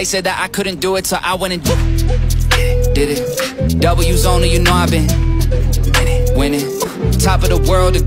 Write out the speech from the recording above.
They said that I couldn't do it, so I went and did it. W's only, you know I've been winning. Top of the world.